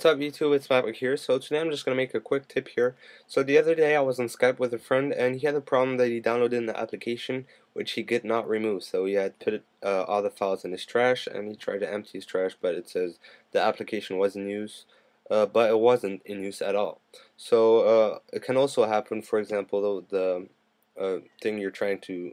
What's up YouTube, it's Maverick here. So today I'm just going to make a quick tip here. So the other day I was on Skype with a friend and he had a problem that he downloaded in the application which he could not remove. So he had put uh, all the files in his trash and he tried to empty his trash but it says the application was in use. Uh, but it wasn't in use at all. So uh, it can also happen, for example, the, the uh, thing you're trying to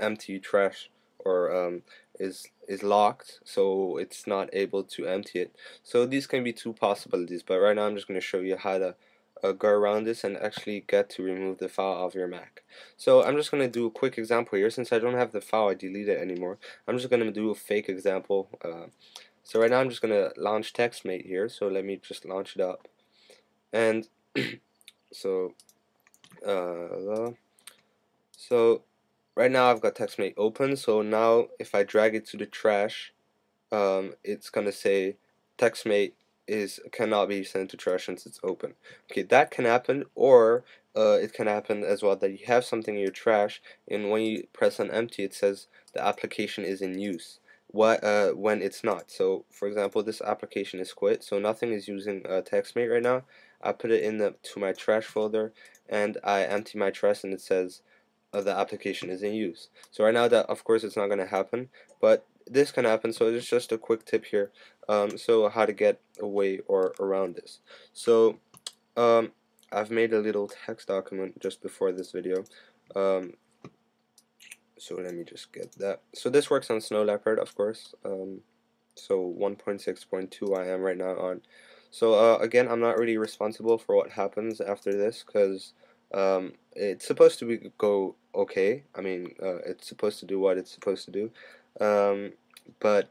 empty trash or um, is is locked so it's not able to empty it. So these can be two possibilities but right now I'm just going to show you how to uh, go around this and actually get to remove the file off your Mac. So I'm just going to do a quick example here. Since I don't have the file I delete it anymore. I'm just going to do a fake example uh, so right now I'm just going to launch TextMate here. So let me just launch it up. And so uh, so right now I've got TextMate open so now if I drag it to the trash um, it's gonna say TextMate is cannot be sent to trash since it's open. Okay that can happen or uh, it can happen as well that you have something in your trash and when you press on empty it says the application is in use. What uh, when it's not. So for example this application is quit so nothing is using uh, TextMate right now. I put it in the to my trash folder and I empty my trash and it says of the application is in use. So right now that of course it's not going to happen, but this can happen. So it's just a quick tip here. Um, so how to get away or around this. So um, I've made a little text document just before this video. Um, so let me just get that. So this works on Snow Leopard, of course. Um, so 1.6.2 I am right now on. So uh, again, I'm not really responsible for what happens after this because um, it's supposed to be, go okay. I mean, uh, it's supposed to do what it's supposed to do, um, but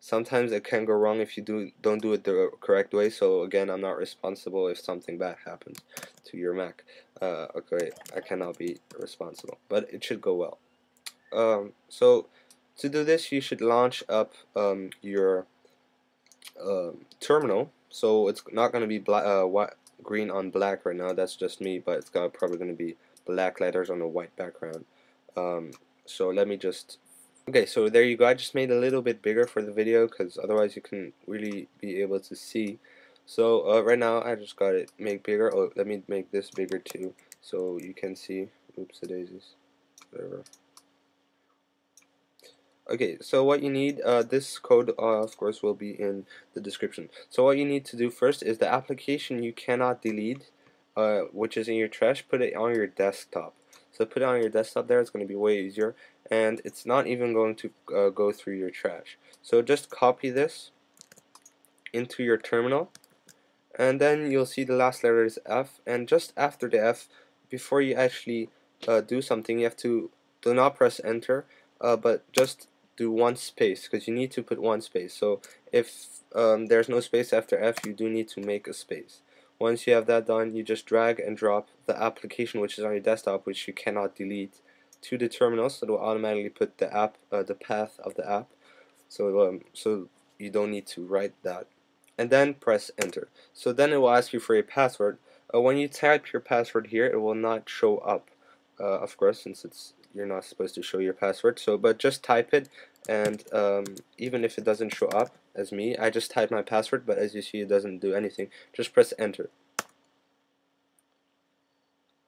sometimes it can go wrong if you do don't do it the correct way. So again, I'm not responsible if something bad happens to your Mac. Uh, okay, I cannot be responsible, but it should go well. Um, so to do this, you should launch up um, your um, terminal. So it's not going to be black, uh, green on black right now. That's just me, but it's got, probably going to be black letters on a white background. Um, so let me just okay so there you go I just made a little bit bigger for the video because otherwise you can really be able to see so uh, right now I just got it make bigger oh let me make this bigger too so you can see oops the daisies whatever okay so what you need uh, this code uh, of course will be in the description. So what you need to do first is the application you cannot delete uh, which is in your trash put it on your desktop. So put it on your desktop there it's going to be way easier and it's not even going to uh, go through your trash. So just copy this into your terminal and then you'll see the last letter is F and just after the F before you actually uh, do something you have to do not press enter uh, but just do one space because you need to put one space. So if um, there's no space after F you do need to make a space. Once you have that done you just drag and drop the application which is on your desktop which you cannot delete to the terminal so it will automatically put the app uh, the path of the app. So um, so you don't need to write that. And then press enter. So then it will ask you for a password. Uh, when you type your password here it will not show up uh, of course since it's you're not supposed to show your password so but just type it and um, even if it doesn't show up as me I just type my password but as you see it doesn't do anything. Just press enter.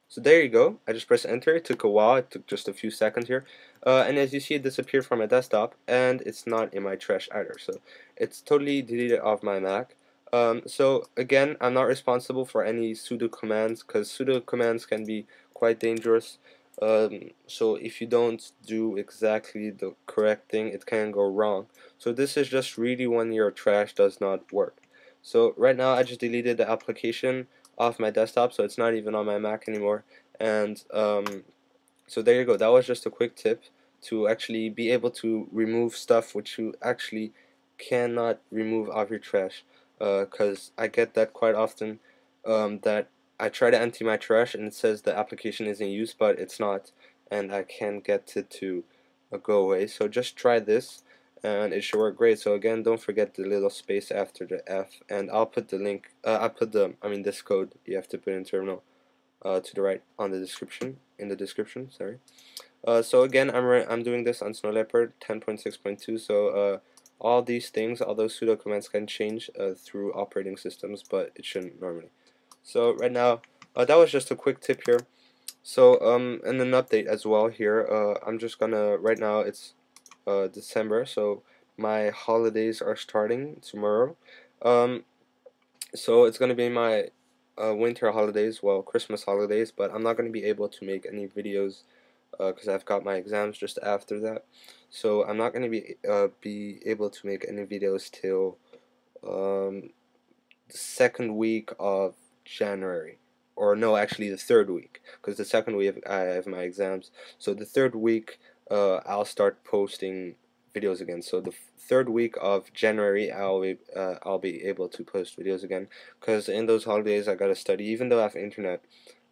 So there you go. I just press enter. It took a while. It took just a few seconds here. Uh, and as you see it disappeared from my desktop and it's not in my trash either. So it's totally deleted off my Mac. Um, so again I'm not responsible for any sudo commands because sudo commands can be quite dangerous um, so if you don't do exactly the correct thing it can go wrong. So this is just really when your trash does not work. So right now I just deleted the application off my desktop so it's not even on my Mac anymore. And um, so there you go. That was just a quick tip to actually be able to remove stuff which you actually cannot remove off your trash. Because uh, I get that quite often um, that I try to empty my trash and it says the application is in use but it's not and I can't get it to uh, go away. So just try this and it should work great. So again don't forget the little space after the F and I'll put the link uh, I'll put the I mean this code you have to put in terminal uh, to the right on the description in the description sorry. Uh, so again I'm I'm doing this on Snow Leopard 10.6.2 so uh, all these things, all those sudo commands can change uh, through operating systems, but it shouldn't normally. So right now, uh, that was just a quick tip here. So um, and an update as well here. Uh, I'm just gonna right now it's uh, December, so my holidays are starting tomorrow. Um, so it's gonna be my uh, winter holidays, well Christmas holidays, but I'm not gonna be able to make any videos because uh, I've got my exams just after that. So I'm not gonna be uh, be able to make any videos till um, the second week of January or no, actually the third week, because the second week I have my exams. So the third week, uh, I'll start posting videos again. So the third week of January, I'll be uh, I'll be able to post videos again, because in those holidays I gotta study. Even though I have internet,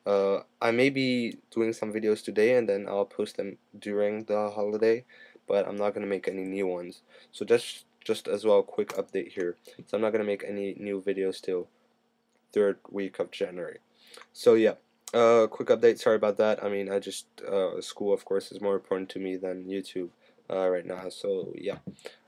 uh, I may be doing some videos today, and then I'll post them during the holiday, but I'm not gonna make any new ones. So just just as well, quick update here. So I'm not gonna make any new videos till third week of January. So yeah, uh, quick update. Sorry about that. I mean, I just uh, school, of course, is more important to me than YouTube uh, right now. So yeah.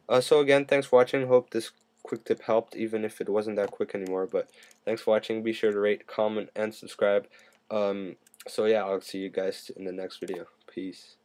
Uh, so again, thanks for watching. Hope this quick tip helped, even if it wasn't that quick anymore. But thanks for watching. Be sure to rate, comment, and subscribe. Um, so yeah, I'll see you guys in the next video. Peace.